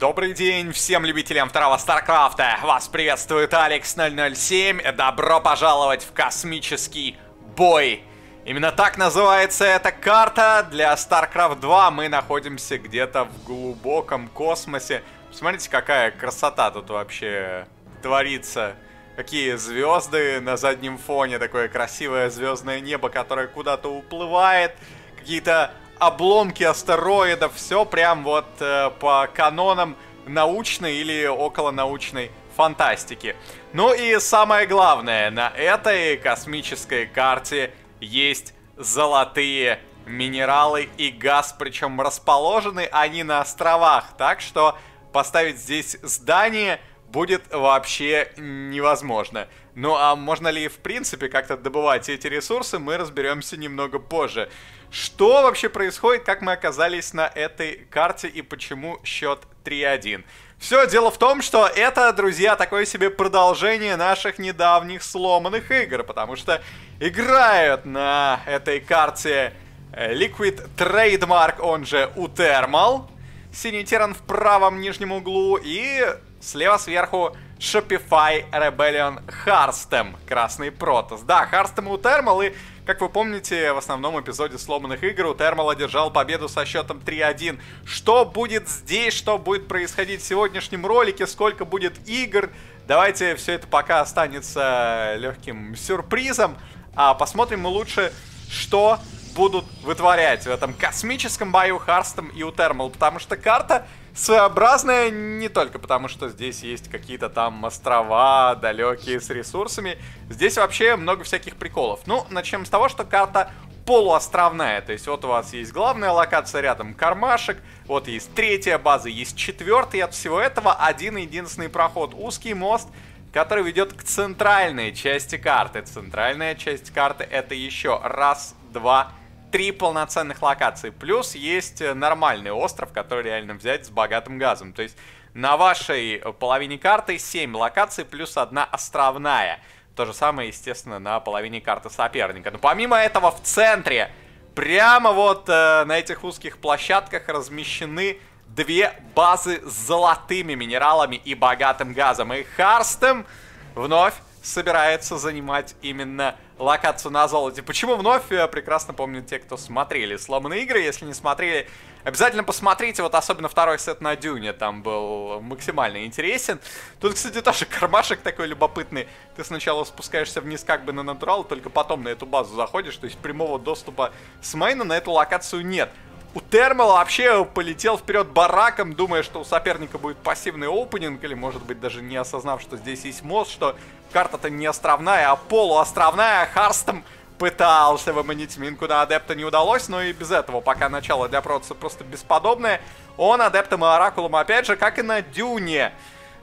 Добрый день всем любителям второго Старкрафта. Вас приветствует Алекс 007. Добро пожаловать в космический бой. Именно так называется эта карта. Для StarCraft 2 мы находимся где-то в глубоком космосе. Смотрите, какая красота тут вообще творится. Какие звезды на заднем фоне, такое красивое звездное небо, которое куда-то уплывает. Какие-то обломки астероидов, все прям вот э, по канонам научной или около научной фантастики. Ну и самое главное, на этой космической карте есть золотые минералы и газ, причем расположены они на островах, так что поставить здесь здание будет вообще невозможно. Ну а можно ли в принципе как-то добывать эти ресурсы, мы разберемся немного позже. Что вообще происходит, как мы оказались на этой карте и почему счет 3-1? Все дело в том, что это, друзья, такое себе продолжение наших недавних сломанных игр, потому что играют на этой карте э, Liquid Trademark, он же Uthermal, синий теран в правом нижнем углу и слева сверху Shopify Rebellion Hearthstem, красный протос. Да, Hearthstem у Thermal, и, как вы помните, в основном эпизоде сломанных игр у Thermal одержал победу со счетом 3-1. Что будет здесь, что будет происходить в сегодняшнем ролике, сколько будет игр, давайте все это пока останется легким сюрпризом, а посмотрим мы лучше, что будут вытворять в этом космическом бою Харстом и у Thermal, потому что карта своеобразная не только потому, что здесь есть какие-то там острова далекие с ресурсами. Здесь вообще много всяких приколов. Ну, начнем с того, что карта полуостровная. То есть вот у вас есть главная локация рядом кармашек, вот есть третья база, есть четвертый. От всего этого один единственный проход. Узкий мост, который ведет к центральной части карты. Центральная часть карты это еще раз, два, три полноценных локации. Плюс есть э, нормальный остров, который реально взять с богатым газом. То есть на вашей половине карты 7 локаций плюс одна островная. То же самое, естественно, на половине карты соперника. Но помимо этого в центре, прямо вот э, на этих узких площадках размещены две базы с золотыми минералами и богатым газом. И Харстем вновь собирается занимать именно локацию на золоте. Почему вновь, я прекрасно помню те, кто смотрели сломанные игры. Если не смотрели, обязательно посмотрите. Вот особенно второй сет на Дюне там был максимально интересен. Тут, кстати, тоже кармашек такой любопытный. Ты сначала спускаешься вниз как бы на натурал, только потом на эту базу заходишь. То есть прямого доступа с мейна на эту локацию нет. У Термала вообще полетел вперед бараком, думая, что у соперника будет пассивный опенинг, или, может быть, даже не осознав, что здесь есть мост, что карта-то не островная, а полуостровная. Харстом пытался выманить минку на адепта, не удалось, но и без этого пока начало для Протаса просто бесподобное. Он адептом и оракулом, опять же, как и на Дюне,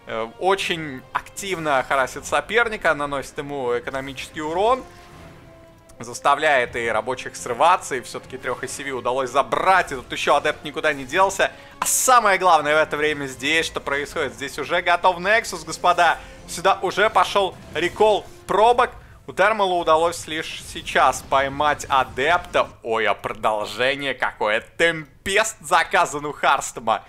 э, очень активно харасит соперника, наносит ему экономический урон заставляет и рабочих срываться, и все-таки трех из удалось забрать, и тут еще адепт никуда не делся. А самое главное в это время здесь, что происходит, здесь уже готов Nexus, господа. Сюда уже пошел рекол пробок. У Термала удалось лишь сейчас поймать адепта. Ой, а продолжение какое. Темпест заказан у Харстома.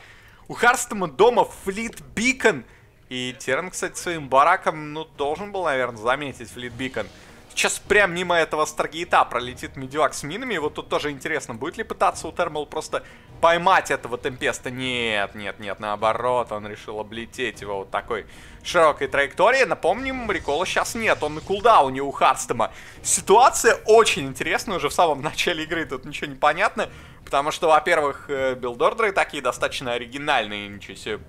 У Харстома дома Флит Бикон. И Терн, кстати, своим бараком, ну, должен был, наверное, заметить Флит Бикон. Сейчас прям мимо этого Старгейта пролетит Медиак с минами. И вот тут тоже интересно, будет ли пытаться у Термал просто поймать этого Темпеста? Нет, нет, нет, наоборот, он решил облететь его вот такой широкой траектории. Напомним, Recall а сейчас нет, он на cooldown е у Харстома. Ситуация очень интересная уже в самом начале игры, тут ничего не понятно. Потому что, во-первых, э, build order ы такие достаточно оригинальные, ничего себе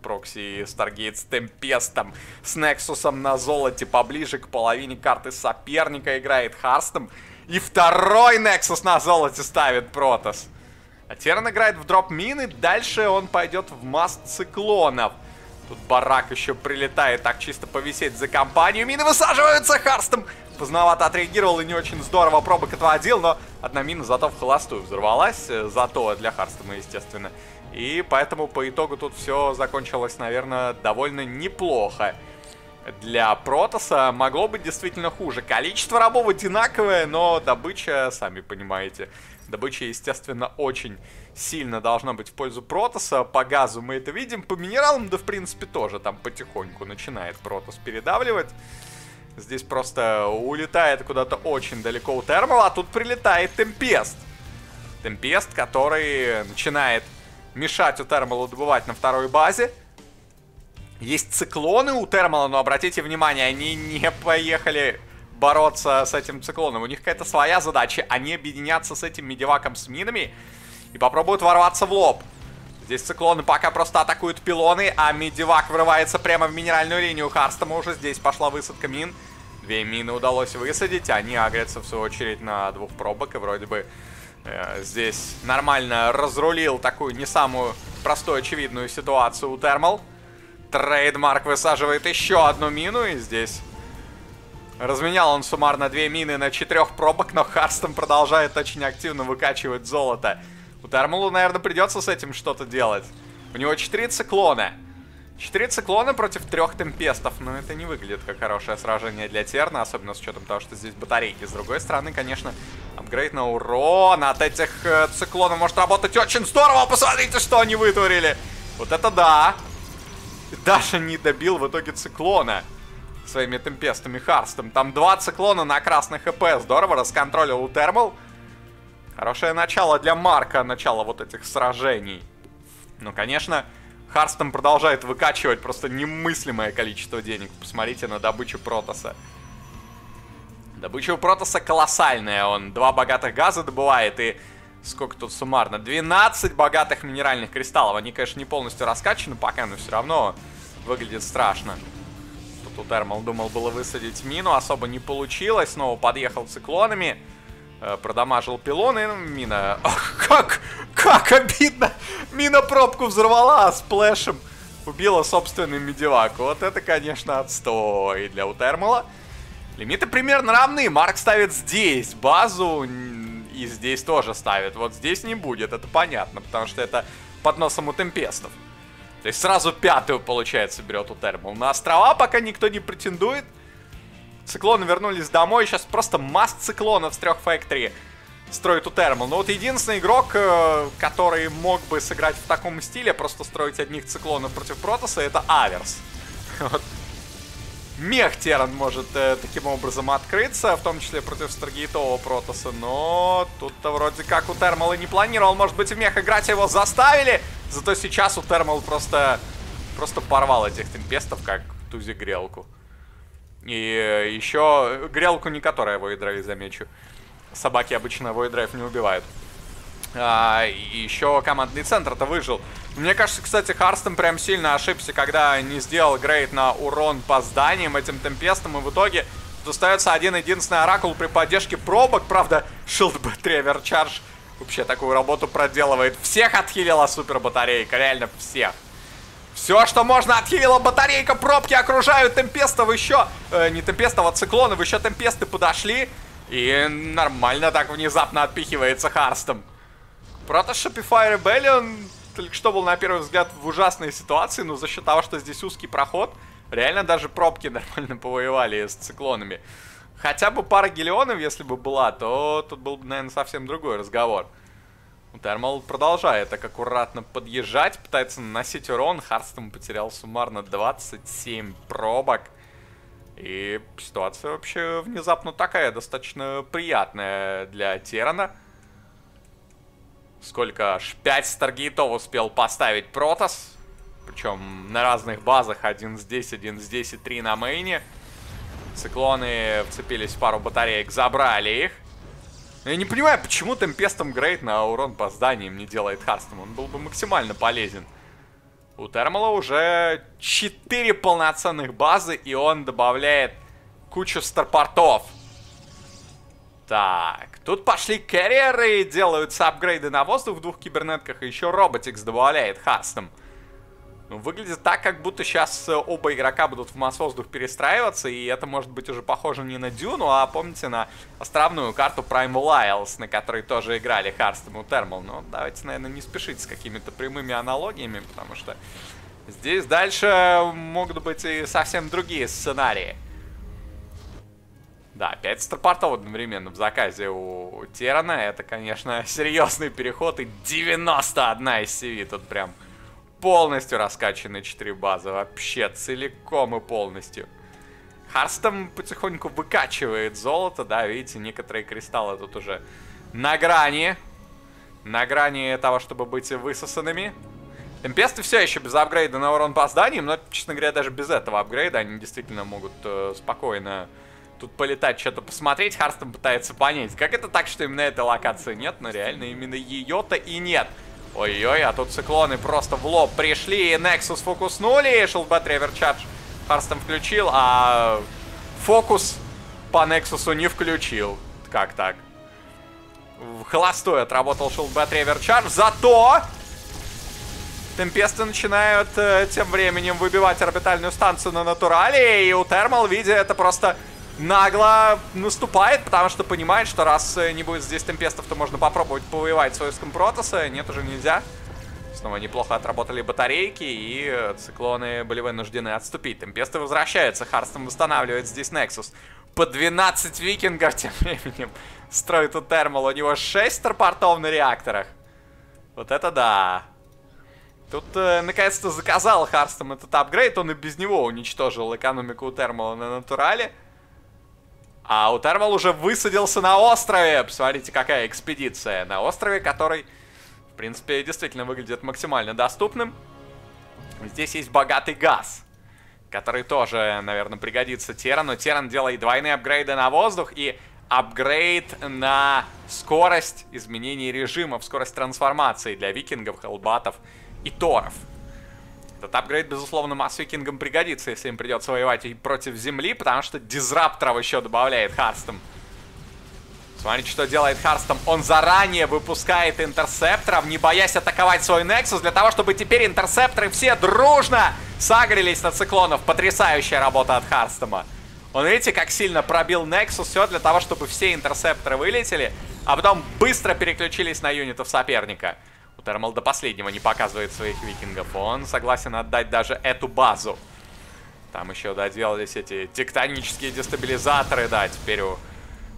прокси Stargate с Tempest ом, с Nexus ом на золоте поближе к половине карты соперника играет Харстом. И второй Nexus на золоте ставит Протос. А Терран играет в drop мины, дальше он пойдет в mass циклонов. Тут барак еще прилетает так чисто повисеть за компанию. Мины высаживаются Харстом. Поздновато отреагировал и не очень здорово пробок отводил, но одна мина зато в холостую взорвалась. Э, зато для Харстома, естественно. И поэтому по итогу тут все закончилось, наверное, довольно неплохо. Для Протоса могло быть действительно хуже. Количество рабов одинаковое, но добыча, сами понимаете, Добыча, естественно, очень сильно должна быть в пользу Протоса. По газу мы это видим. По минералам, да, в принципе, тоже там потихоньку начинает Протос передавливать. Здесь просто улетает куда-то очень далеко у Термала, а тут прилетает Темпест. Темпест, который начинает мешать у Термала добывать на второй базе. Есть циклоны у Термала, но обратите внимание, они не поехали бороться с этим циклоном. У них какая-то своя задача. Они объединятся с этим медиваком с минами и попробуют ворваться в лоб. Здесь циклоны пока просто атакуют пилоны, а medivac врывается прямо в минеральную линию Харстома. Уже здесь пошла высадка мин. Две мины удалось высадить. Они агрятся, в свою очередь, на двух пробок. И вроде бы здесь нормально разрулил такую не самую простую, очевидную ситуацию Ютермал. Трейдмарк высаживает еще одну мину. И здесь Разменял он суммарно две мины на четырех пробок, но Харстом продолжает очень активно выкачивать золото. У Тармулу, наверное, придется с этим что-то делать. У него четыре циклона. Четыре циклона против трех темпестов. Но это не выглядит как хорошее сражение для Терна, особенно с учетом того, что здесь батарейки. С другой стороны, конечно, апгрейд на урон от этих э, циклонов может работать очень здорово. Посмотрите, что они вытворили. Вот это да. Даже не добил в итоге циклона своими темпестами Харстом. Там два циклона на красных ХП. Здорово расконтролил у Термал. Хорошее начало для Марка, начало вот этих сражений. Ну, конечно, Харстом продолжает выкачивать просто немыслимое количество денег. Посмотрите на добычу Протоса. Добыча у Протоса колоссальная. Он два богатых газа добывает и... Сколько тут суммарно? 12 богатых минеральных кристаллов. Они, конечно, не полностью раскачаны пока, но все равно выглядит страшно. Тут Термал думал было высадить мину, особо не получилось. Снова подъехал циклонами. Э, продамажил пилоны. Мина... Ох, как? Как обидно! Мина пробку взорвала, а сплэшем убила собственный медивак. Вот это, конечно, отстой для Утермала. Лимиты примерно равны. Марк ставит здесь базу, и здесь тоже ставит. Вот здесь не будет, это понятно, потому что это под носом у темпестов. То есть сразу пятую, получается, берет у Термал. На острова пока никто не претендует. Циклоны вернулись домой. Сейчас просто масс циклонов с трех фэктори строит у Термал. Но вот единственный игрок, э, который мог бы сыграть в таком стиле, просто строить одних циклонов против Протоса, это Аверс. Вот. Мех Теран может э, таким образом открыться, в том числе против Старгейтового Протоса, но тут-то вроде как у Термала не планировал, может быть, в мех играть его заставили. Зато сейчас у Термал просто, просто порвал этих темпестов, как тузи грелку. И еще грелку не которая Void замечу. Собаки обычно Void не убивают. А, и еще командный центр-то выжил. Мне кажется, кстати, Харстон прям сильно ошибся, когда не сделал грейд на урон по зданиям этим темпестам. И в итоге тут остается один-единственный оракул при поддержке пробок. Правда, Shield Battery Overcharge вообще такую работу проделывает. Всех отхилила супер батарейка, реально всех. Все, что можно, отхилила батарейка, пробки окружают темпестов еще. Э, не темпестов, а циклонов, еще темпесты подошли. И нормально так внезапно отпихивается Харстом. Прото Shopify Rebellion только что был на первый взгляд в ужасной ситуации, но за счет того, что здесь узкий проход, реально даже пробки нормально повоевали с циклонами. Хотя бы пара гелионов, если бы была, то тут был бы, наверное, совсем другой разговор. Термал продолжает так аккуратно подъезжать, пытается наносить урон. Харстом потерял суммарно 27 пробок. И ситуация вообще внезапно такая, достаточно приятная для Терана. Сколько аж 5 старгейтов успел поставить Протос. Причем на разных базах. Один здесь, один здесь и три на мейне. Циклоны вцепились в пару батареек, забрали их. Я не понимаю, почему Темпестом Грейт на урон по зданиям не делает Харстом. Он был бы максимально полезен. У Термала уже 4 полноценных базы, и он добавляет кучу старпортов. Так, тут пошли карьеры, делаются апгрейды на воздух в двух кибернетках, и еще Роботикс добавляет Хастом. Ну, выглядит так, как будто сейчас э, оба игрока будут в масс-воздух перестраиваться, и это может быть уже похоже не на Дюну, а помните на островную карту Primal Isles, на которой тоже играли Харстом и Термал. Но давайте, наверное, не спешить с какими-то прямыми аналогиями, потому что здесь дальше могут быть и совсем другие сценарии. Да, 5 старпортов одновременно в заказе у Терана. Это, конечно, серьезный переход. И 91 из CV. Тут прям полностью раскачаны 4 базы. Вообще целиком и полностью. Харстом потихоньку выкачивает золото. Да, видите, некоторые кристаллы тут уже на грани. На грани того, чтобы быть высосанными. Темпесты все еще без апгрейда на урон по зданиям, но, честно говоря, даже без этого апгрейда они действительно могут э, спокойно тут полетать, что-то посмотреть. Харстон пытается понять, как это так, что именно этой локации нет, но реально именно ее-то и нет. Ой-ой, а тут циклоны просто в лоб пришли, и Nexus фокуснули, Шелбет Реверчардж Харстон включил, а фокус по Нексусу не включил. Как так? В холостой отработал Шелбет Реверчардж, зато... Темпесты начинают э, тем временем выбивать орбитальную станцию на натурале, и у Термал, видя это, просто нагло наступает, потому что понимает, что раз э, не будет здесь темпестов, то можно попробовать повоевать с войском Протоса. Нет, уже нельзя. Снова неплохо отработали батарейки, и э, циклоны были вынуждены отступить. Темпесты возвращаются, Харстон восстанавливает здесь Нексус. По 12 викингов тем временем строит у Термал. У него 6 старпортов на реакторах. Вот это да. Тут, э, наконец-то, заказал Харстом этот апгрейд. Он и без него уничтожил экономику у Термала на натурале. А у Термал уже высадился на острове. Посмотрите, какая экспедиция. На острове, который, в принципе, действительно выглядит максимально доступным. Здесь есть богатый газ, который тоже, наверное, пригодится Терану. Теран делает двойные апгрейды на воздух и апгрейд на скорость изменения режимов, скорость трансформации для викингов, хелбатов и торов. Этот апгрейд, безусловно, масс-викингам пригодится, если им придется воевать и против Земли, потому что дизрапторов еще добавляет Харстом. Смотрите, что делает Харстом. Он заранее выпускает интерсепторов, не боясь атаковать свой Нексус, для того, чтобы теперь интерсепторы все дружно сагрились на циклонов. Потрясающая работа от Харстома. Он, видите, как сильно пробил Нексус, все для того, чтобы все интерсепторы вылетели, а потом быстро переключились на юнитов соперника. Термал до последнего не показывает своих викингов. Он согласен отдать даже эту базу. Там еще доделались эти тектонические дестабилизаторы, да, теперь у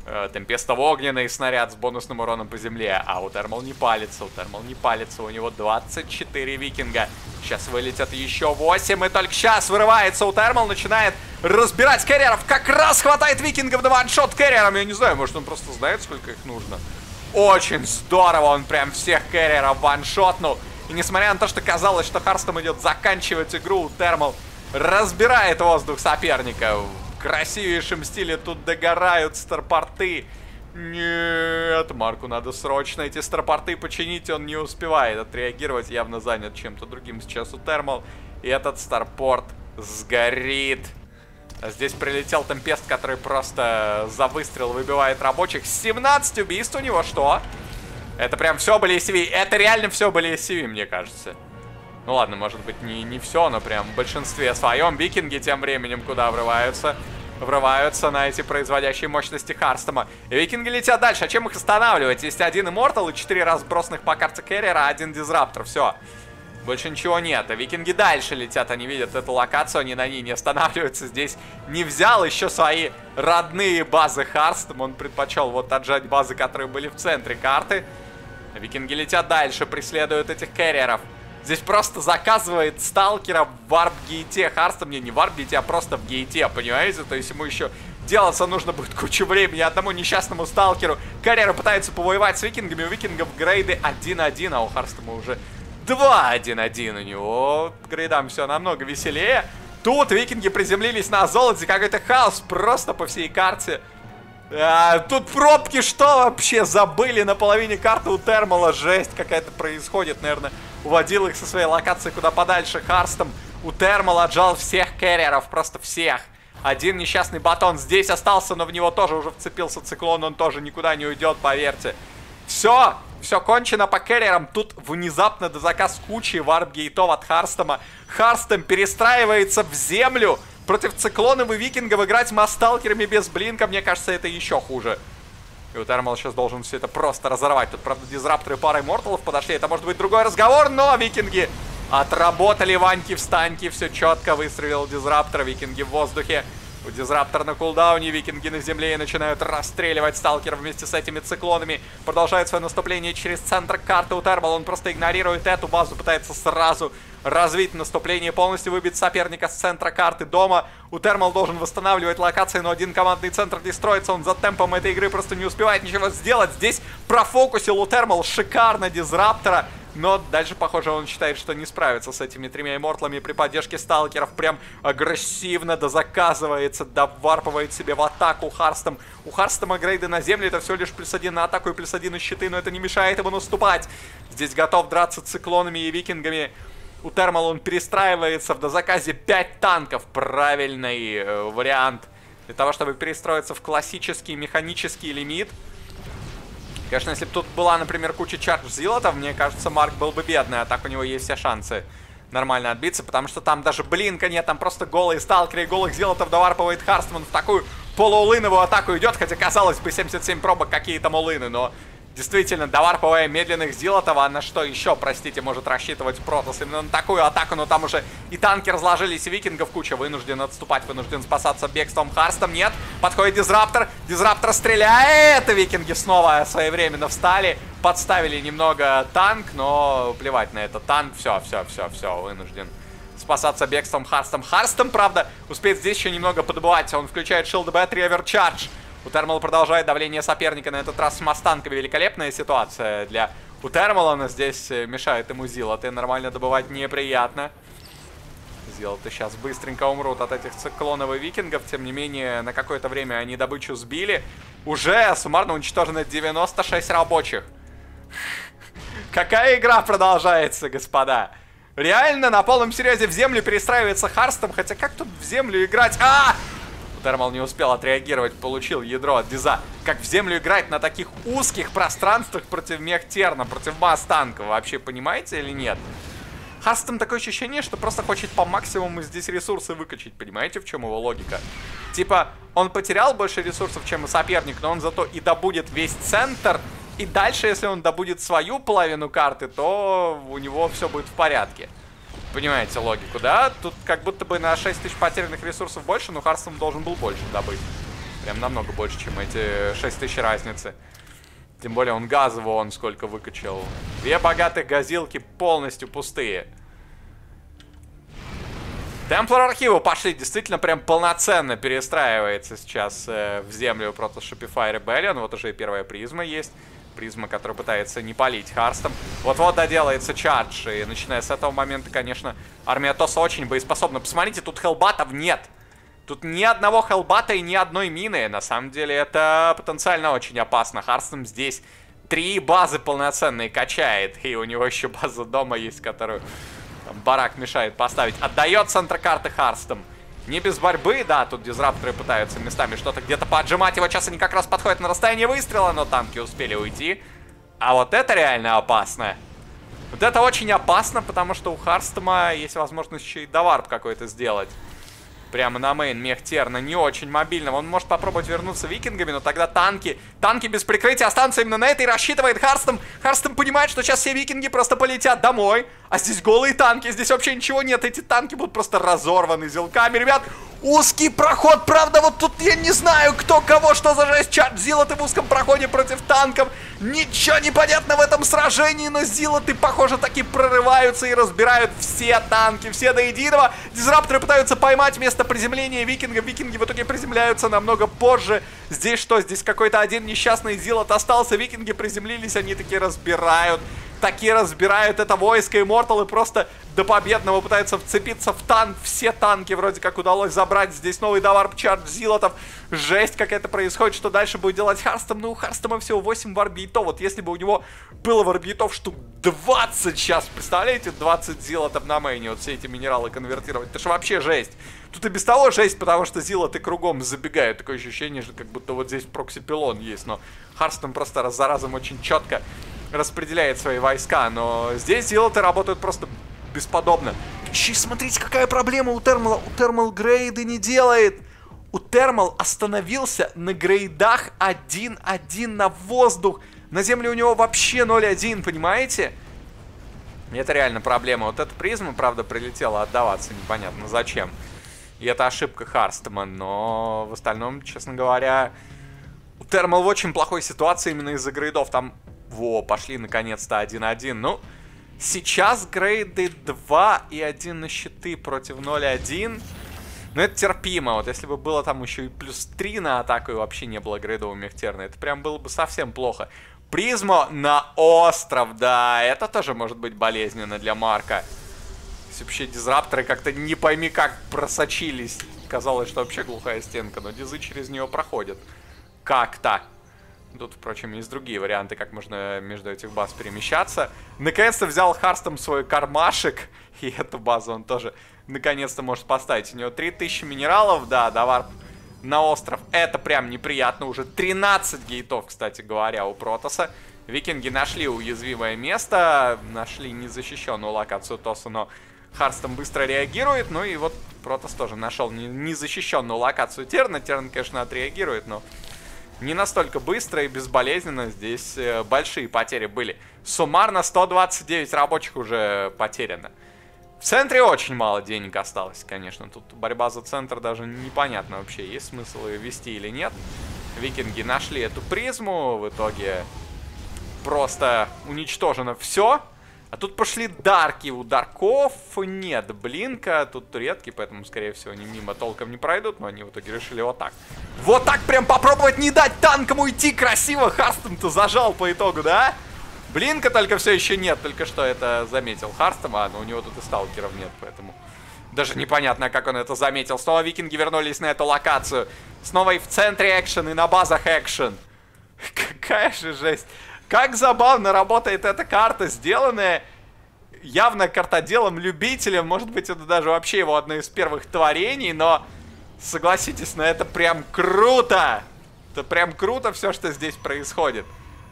э, Темпеста огненный снаряд с бонусным уроном по земле, а у Термал не палится, у Термал не палится, у него 24 викинга. Сейчас вылетят еще 8, и только сейчас вырывается у Термал, начинает разбирать кэрриеров, как раз хватает викингов на ваншот кэрриером, я не знаю, может он просто знает, сколько их нужно. Очень здорово, он прям всех кэрриеров ваншотнул. И несмотря на то, что казалось, что Харстом идет заканчивать игру, Термал разбирает воздух соперника. В красивейшем стиле тут догорают старпорты. Нет, Марку надо срочно эти старпорты починить, он не успевает отреагировать, явно занят чем-то другим сейчас у Термал. И этот старпорт сгорит. Здесь прилетел темпест, который просто за выстрел выбивает рабочих. 17 убийств у него, что? Это прям все были SCV. Это реально все были SCV, мне кажется. Ну ладно, может быть не, не все, но прям в большинстве своем. Викинги тем временем куда врываются? Врываются на эти производящие мощности Харстома. И викинги летят дальше. А чем их останавливать? Есть один Immortal и четыре разбросанных по карте Carrier а, один Disruptor. Все. Больше ничего нет. А викинги дальше летят, они видят эту локацию, они на ней не останавливаются. Здесь не взял еще свои родные базы Харстом. Он предпочел вот отжать базы, которые были в центре карты. Викинги летят дальше, преследуют этих carrier ов. Здесь просто заказывает stalker а в warp gate е. Харстом мне не в warp gate е, а просто в gate е, понимаете? То есть ему еще делаться нужно будет кучу времени одному несчастному сталкеру. Карьера пытается повоевать с викингами. У викингов грейды 1-1, а у Харстома уже 2-1-1 у него. Грейдам все намного веселее. Тут викинги приземлились на золоте. Какой-то хаос просто по всей карте. А, тут пробки что вообще? Забыли на половине карты у Термала. Жесть какая-то происходит, наверное. Уводил их со своей локации куда подальше Харстом. Ютермала отжал всех carrier ов, просто всех. Один несчастный батон здесь остался, но в него тоже уже вцепился циклон. Он тоже никуда не уйдет, поверьте. Все, все кончено по carrier ам. Тут внезапно дозаказ кучи warp gate ов от Харстома. Харстом перестраивается в землю. Против циклонов и викингов играть mass stalker ами без blink а, мне кажется, это еще хуже. И у Термал сейчас должен все это просто разорвать. Тут, правда, disruptor ы, пара immortal ов подошли. Это может быть другой разговор, но викинги отработали Ваньки-встаньки. Все четко выстрелил дизраптор. Викинги в воздухе. У Дизраптора на кулдауне, викинги на земле и начинают расстреливать сталкеров вместе с этими циклонами. Продолжает свое наступление через центр карты у Термал. Он просто игнорирует эту базу, пытается сразу развить наступление, полностью выбить соперника с центра карты дома. У Термал должен восстанавливать локации, но один командный центр не строится. Он за темпом этой игры просто не успевает ничего сделать. Здесь профокусил у Термал шикарно Дизраптора. Но дальше, похоже, он считает, что не справится с этими тремя иммортлами при поддержке сталкеров. Прям агрессивно дозаказывается, доварпывает себе в атаку Харстом. У Харстома грейды на земле это всего лишь плюс один на атаку и плюс один на щиты, но это не мешает ему наступать. Здесь готов драться циклонами и викингами. У Термал он перестраивается в дозаказе 5 танков. Правильный э, вариант для того, чтобы перестроиться в классический механический лимит. Конечно, если бы тут была, например, куча чардж зилотов, мне кажется, Марк был бы бедный, а так у него есть все шансы нормально отбиться, потому что там даже блинка нет, там просто голые сталкеры и голых зилотов доварпывает Харстман в такую полуулыновую атаку идет, хотя казалось бы 77 пробок какие-то мулыны, но Действительно, доварповая медленных Зилотов, а на что еще, простите, может рассчитывать Протос? Именно на такую атаку, но там уже и танки разложились, и викингов куча. Вынужден отступать, вынужден спасаться бегством Харстом. Нет, подходит Disruptor. Disruptor стреляет, и викинги снова своевременно встали. Подставили немного танк, но плевать на это. Танк, все, все, все, все, вынужден спасаться бегством Харстом. Харстом, правда, успеет здесь еще немного подобывать. Он включает Shield Battery Overcharge. Ютермал продолжает давление соперника. На этот раз с mass танками великолепная ситуация для у Термала. Но здесь э, мешает ему Зилоты. Нормально добывать неприятно. Зилоты сейчас быстренько умрут от этих циклонов и викингов. Тем не менее, на какое-то время они добычу сбили. Уже суммарно уничтожено 96 рабочих. Какая игра продолжается, господа? Реально на полном серьезе в землю перестраивается Харстом. Хотя как тут в землю играть? А! Термал не успел отреагировать, получил ядро от Диза. Как в землю играть на таких узких пространствах против Мехтерна, против масс танков, вообще понимаете или нет? Хастом такое ощущение, что просто хочет по максимуму здесь ресурсы выкачать, понимаете, в чем его логика? Типа, он потерял больше ресурсов, чем соперник, но он зато и добудет весь центр, и дальше, если он добудет свою половину карты, то у него все будет в порядке. Понимаете логику, да? Тут как будто бы на 6 тысяч потерянных ресурсов больше, но Харстон должен был больше добыть. Прям намного больше, чем эти 6 тысяч разницы. Тем более он газово он сколько выкачал. Две богатых газилки полностью пустые. Templar Archives пошли, действительно прям полноценно перестраивается сейчас э, в землю против Shopify Rebellion. Вот уже и первая призма есть. Призма, который пытается не палить Харстом. Вот-вот доделается charge. И начиная с этого момента, конечно, армия Тоса очень боеспособна. Посмотрите, тут hellbat ов нет. Тут ни одного hellbat а и ни одной мины. На самом деле это потенциально очень опасно. Харстом здесь три базы полноценные качает. И у него еще база дома есть, которую там, барак мешает поставить. Отдает центр карты Харстом. Не без борьбы, да, тут дизрапторы пытаются местами что-то где-то поджимать его. Сейчас они как раз подходят на расстояние выстрела, но танки успели уйти. А вот это реально опасно. Вот это очень опасно, потому что у Харстома есть возможность еще и доварп какой-то сделать. Прямо на мейн Мехтерна не очень мобильного. Он может попробовать вернуться викингами, но тогда танки, танки без прикрытия останутся именно на это и рассчитывает Харстом. Харстом понимает, что сейчас все викинги просто полетят домой. А здесь голые танки, здесь вообще ничего нет. Эти танки будут просто разорваны зелками. Ребят, узкий проход, правда, вот тут я не знаю, кто кого, что за жесть. Чат Зилоты в узком проходе против танков. Ничего не понятно в этом сражении, но Зилоты, похоже, таки прорываются и разбирают все танки, все до единого. Дизрапторы пытаются поймать место приземления викингов. Викинги в итоге приземляются намного позже. Здесь что? Здесь какой-то один несчастный Зилот остался. Викинги приземлились, они таки разбирают таки разбирают это войско Immortal и просто до победного пытаются вцепиться в танк. Все танки вроде как удалось забрать. Здесь новый даварп чарт Зилотов. Жесть, как это происходит. Что дальше будет делать Харстом? Ну, у Харстома всего 8 варбитов. Вот если бы у него было варбитов штук 20 сейчас, представляете, 20 Зилотов на мейне. Вот все эти минералы конвертировать. Это же вообще жесть. Тут и без того жесть, потому что Зилоты кругом забегают. Такое ощущение, что как будто вот здесь прокси-пилон есть. Но Харстом просто раз за разом очень четко распределяет свои войска. Но здесь Зилоты работают просто бесподобно. Еще смотрите, какая проблема у Термала. У Термал грейды не делает. У Термал остановился на грейдах 1-1 на воздух. На земле у него вообще 0-1, понимаете? Это реально проблема. Вот эта призма, правда, прилетела отдаваться непонятно зачем. И это ошибка Харстема, но в остальном, честно говоря, у Термал в очень плохой ситуации именно из-за грейдов. Там, во, пошли наконец-то 1-1. Ну, сейчас грейды 2 и 1 на щиты против 0-1. Ну, это терпимо. Вот если бы было там еще и плюс 3 на атаку и вообще не было грейдового Мехтерна, это прям было бы совсем плохо. Призма на остров, да, это тоже может быть болезненно для Марка. Если вообще дизрапторы как-то не пойми как просочились. Казалось, что вообще глухая стенка, но дизы через нее проходят. Как-то. Тут, впрочем, есть другие варианты, как можно между этих баз перемещаться. Наконец-то взял Харстом свой кармашек. И эту базу он тоже наконец-то может поставить. У него 3000 минералов, да, давар на остров. Это прям неприятно. Уже 13 гейтов, кстати говоря, у Протоса. Викинги нашли уязвимое место, нашли незащищенную локацию Тоса, но Харстом быстро реагирует. Ну и вот Протос тоже нашел незащищенную локацию Терна. Терн, конечно, отреагирует, но не настолько быстро и безболезненно. Здесь э, большие потери были. Суммарно 129 рабочих уже потеряно. В центре очень мало денег осталось, конечно. Тут борьба за центр даже непонятно вообще, есть смысл ее вести или нет. Викинги нашли эту призму, в итоге просто уничтожено все. А тут пошли дарки. У дарков нет блинка. Тут редкий, поэтому, скорее всего, они мимо толком не пройдут. Но они в итоге решили вот так. Вот так прям попробовать не дать танкам уйти красиво. Хастон-то зажал по итогу, да? Блинка только все еще нет, только что это заметил Харстом, а но у него тут и сталкеров нет, поэтому даже непонятно, как он это заметил. Снова викинги вернулись на эту локацию. Снова и в центре экшен, и на базах экшен. Какая же жесть. Как забавно работает эта карта, сделанная явно картоделом-любителем. Может быть, это даже вообще его одно из первых творений, но согласитесь, на это прям круто. Это прям круто все, что здесь происходит.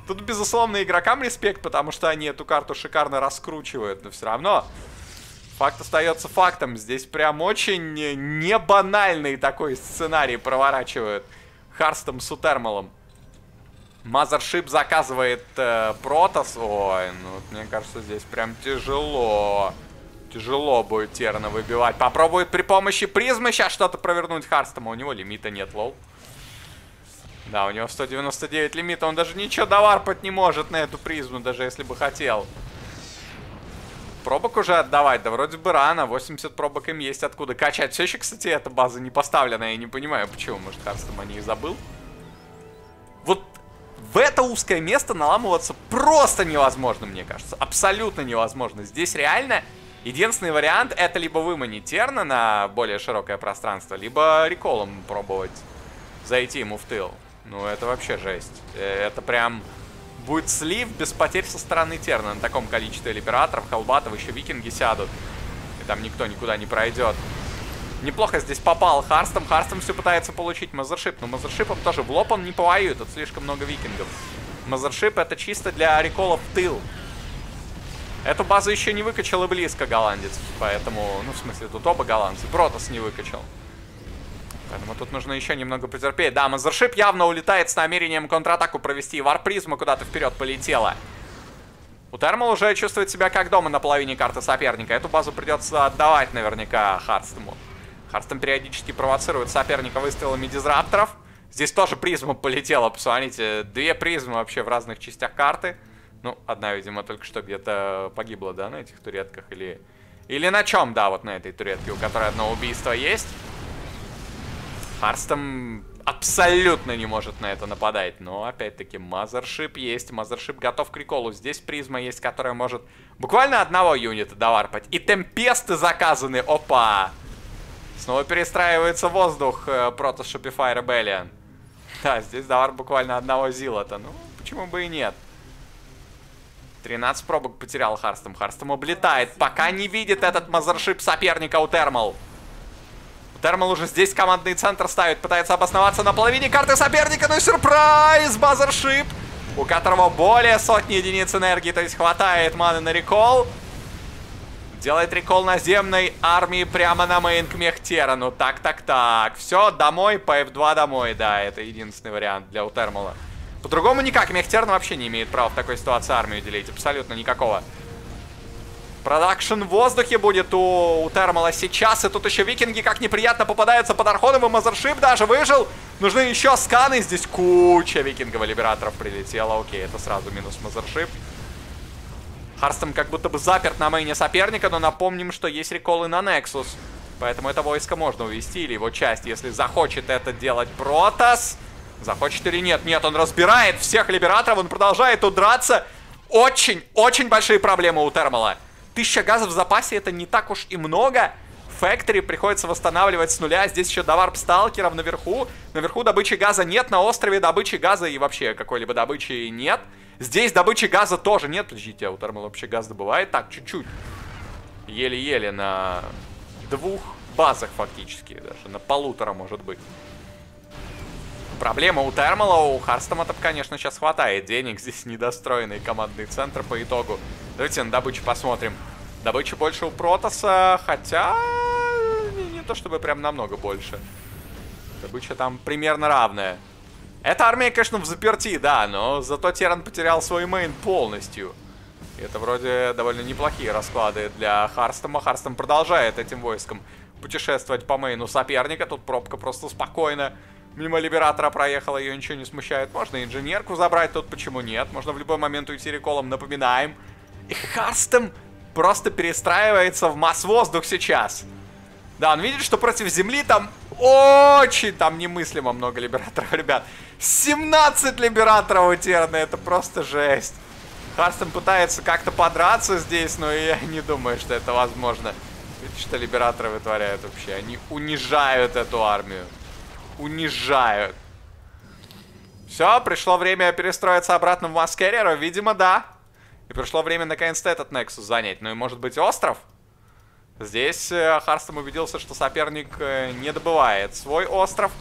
Тут, безусловно, игрокам респект, потому что они эту карту шикарно раскручивают, но все равно факт остается фактом. Здесь прям очень не банальный такой сценарий проворачивают Харстом с Утермалом. Мазершип заказывает э, Протос. Ой, ну, мне кажется, здесь прям тяжело. Тяжело будет Терна выбивать. Попробует при помощи призмы сейчас что-то провернуть Харстома. У него лимита нет, лол. Да, у него 199 лимита, он даже ничего доварпать не может на эту призму, даже если бы хотел. Пробок уже отдавать, да вроде бы рано, 80 пробок им есть откуда качать. Все еще, кстати, эта база не поставлена, я не понимаю, почему, может, Харстом о ней забыл. В это узкое место наламываться просто невозможно, мне кажется. Абсолютно невозможно. Здесь реально единственный вариант это либо выманить Терна на более широкое пространство, либо реколом пробовать зайти ему в тыл. Ну, это вообще жесть. Э, это прям будет слив без потерь со стороны Терна. На таком количестве либераторов, халбатов, еще викинги сядут. И там никто никуда не пройдет. Неплохо здесь попал Харстом. Харстом все пытается получить Мазершип. Но Мазершипом тоже в лоб он не повоюет. Тут слишком много викингов. Mothership это чисто для recall а в тыл. Эту базу еще не выкачал и близко голландец. Поэтому, ну, в смысле, тут оба голландцы. Протосс не выкачал. Поэтому тут нужно еще немного потерпеть. Да, Mothership явно улетает с намерением контратаку провести. Варпризма куда-то вперед полетела. Ютермал уже чувствует себя как дома на половине карты соперника. Эту базу придется отдавать наверняка Харстому. Харстом периодически провоцирует соперника выстрелами disruptor ов. Здесь тоже призма полетела, посмотрите. Две призмы вообще в разных частях карты. Ну, одна, видимо, только что где-то погибла, да, на этих туретках. Или, или на чем, да, вот на этой туретке, у которой одно убийство есть. Харстом абсолютно не может на это нападать. Но, опять-таки, Mothership есть. Mothership готов к recall у. Здесь призма есть, которая может буквально одного unit а доварпать. И Tempest ы заказаны. Опа! Снова перестраивается воздух э, против Shopify Rebellion. Да, здесь довар буквально одного зилота. Ну, почему бы и нет? 13 пробок потерял Харстом. Харстом облетает, пока не видит этот мазершип соперника у Термал. Термал уже здесь командный центр ставит, пытается обосноваться на половине карты соперника, ну сюрприз! Базершип, у которого более сотни единиц энергии, то есть хватает маны на рекол. Делает recall наземной армии прямо на main к Мехтеррану. Так, так, так. Все, домой, по F2 домой. Да, это единственный вариант для Утермала. По-другому никак. Мехтерран вообще не имеет права в такой ситуации армию делить. Абсолютно никакого. Production в воздухе будет у, Утермала сейчас. И тут еще викинги как неприятно попадаются под Архоном. И Mothership даже выжил. Нужны еще сканы. Здесь куча викингов либераторов прилетела. Окей, это сразу минус Mothership. Харстом как будто бы заперт на мейне соперника. Но напомним, что есть реколы на Nexus. Поэтому это войско можно увести. Или его часть, если захочет это делать Протас. Захочет или нет? Нет, он разбирает всех либераторов. Он продолжает тут. Очень, очень большие проблемы у Термала. Тысяча газов в запасе это не так уж и много. Фэктори приходится восстанавливать с нуля. Здесь еще доварп сталкеров наверху. Наверху добычи газа нет. На острове добычи газа и вообще какой-либо добычи нет. Здесь добычи газа тоже нет. Подождите, а у Термала вообще газ добывает? Так, чуть-чуть. Еле-еле на двух базах фактически. Даже на полутора, может быть. Проблема у Термала, у Харстома-то, конечно, сейчас хватает денег. Здесь недостроенный командный центр по итогу. Давайте на добычу посмотрим. Добыча больше у Протоса, хотя... Не то чтобы прям намного больше. Добыча там примерно равная. Эта армия, конечно, в заперти, да, но зато Теран потерял свой мейн полностью. И это вроде довольно неплохие расклады для Харстома. Харстом продолжает этим войском путешествовать по мейну соперника. Тут пробка просто спокойно Мимо Либератора проехала, ее ничего не смущает. Можно инженерку забрать, тут почему нет. Можно в любой момент уйти реколом, напоминаем. И Харстем просто перестраивается в масс-воздух сейчас. Да, он видит, что против Земли там очень там немыслимо много Либераторов, ребят. 17 Либераторов у Терна, это просто жесть. Харстем пытается как-то подраться здесь, но я не думаю, что это возможно. Что Либераторы вытворяют вообще? Они унижают эту армию унижают. Все, пришло время перестроиться обратно в Маскерера? Видимо, да. И пришло время наконец-то этот Нексус занять. Ну и может быть остров? Здесь э, Харстом убедился, что соперник э, не добывает свой остров.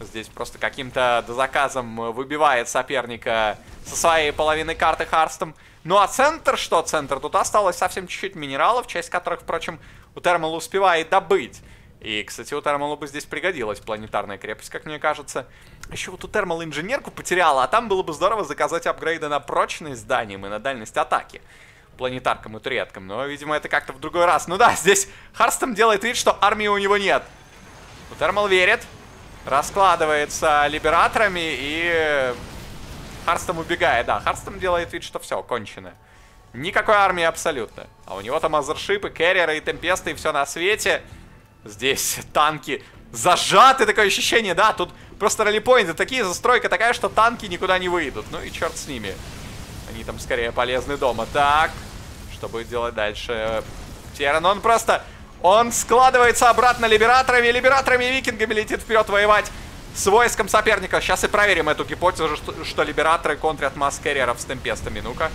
Здесь просто каким-то заказом выбивает соперника со своей половины карты Харстом. Ну а центр что центр? Тут осталось совсем чуть-чуть минералов, часть которых, впрочем, у Термал успевает добыть. И, кстати, у Термала бы здесь пригодилась планетарная крепость, как мне кажется. Еще вот у Термала инженерку потеряла, а там было бы здорово заказать апгрейды на прочность зданиям и на дальность атаки. Планетаркам и туреткам, но, видимо, это как-то в другой раз. Ну да, здесь Харстом делает вид, что армии у него нет. У Термал верит, раскладывается либераторами и... Харстом убегает, да, Харстом делает вид, что все, кончено. Никакой армии абсолютно. А у него там азершипы, керреры и темпесты и все на свете. Здесь танки зажаты, такое ощущение, да, тут просто раллипоинты такие, застройка такая, что танки никуда не выйдут. Ну и черт с ними. Они там скорее полезны дома. Так, что будет делать дальше? Теран, он просто... Он складывается обратно либераторами, либераторами и викингами летит вперед воевать с войском соперника. Сейчас и проверим эту гипотезу, что, что либераторы контрят масс-карьеров с темпестами. Ну-ка.